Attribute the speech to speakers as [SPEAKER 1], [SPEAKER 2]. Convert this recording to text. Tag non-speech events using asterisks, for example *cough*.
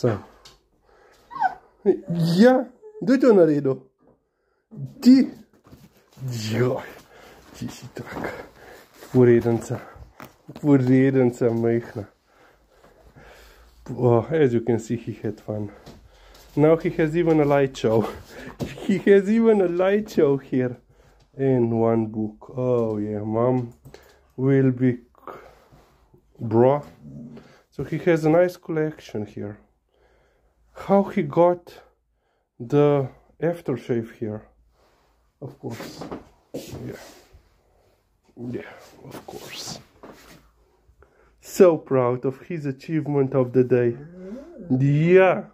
[SPEAKER 1] So. Ja, una redo. Ti. Joj. Ti si taka. Uredenca. Uredenca majhna. Oh, as you can see, he had fun. Now he has even a light show. *laughs* he has even a light show here. And one book. Oh yeah, mom will be bro. So he has a nice collection here. How he got the aftershave here? Of course. Yeah. Yeah, of course. So proud of his achievement of the day. Yeah.